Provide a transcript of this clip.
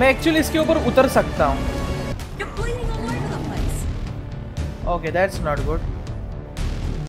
मैं एक्चुअली इसके ऊपर उतर सकता हूँ। Okay that's not good